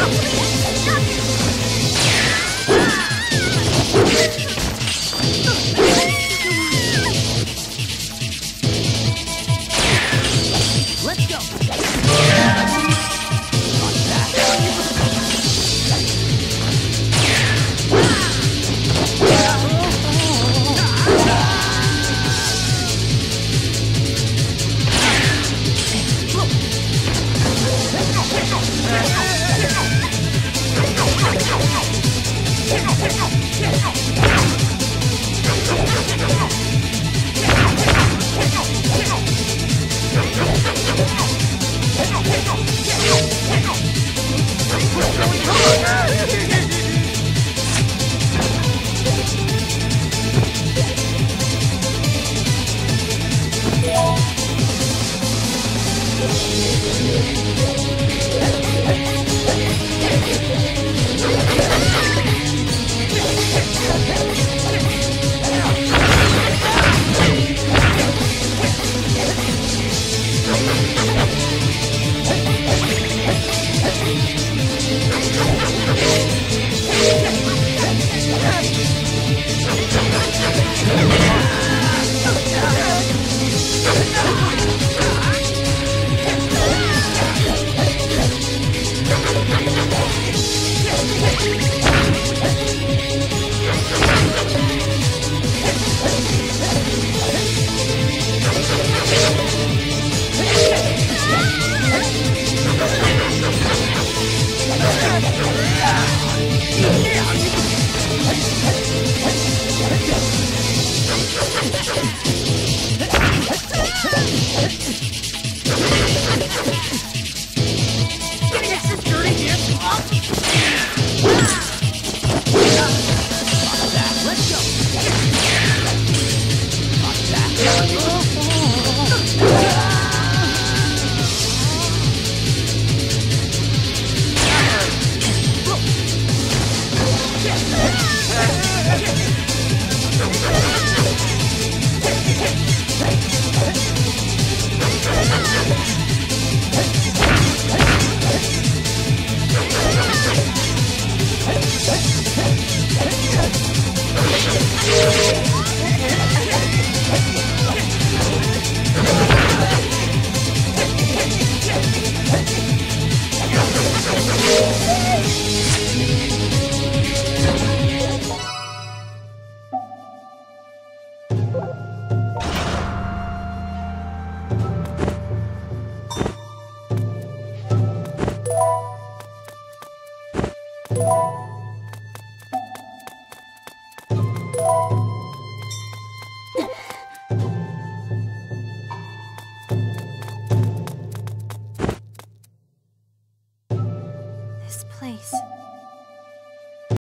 Oh, Let's go.